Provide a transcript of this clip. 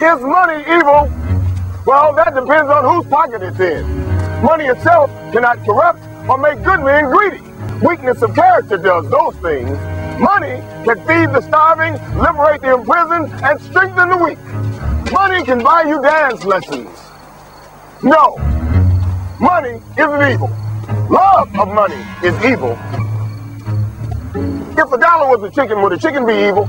Is money evil? Well, that depends on whose pocket it's in. Money itself cannot corrupt or make good men greedy. Weakness of character does those things. Money can feed the starving, liberate the imprisoned, and strengthen the weak. Money can buy you dance lessons. No, money isn't evil. Love of money is evil. If a dollar was a chicken, would a chicken be evil?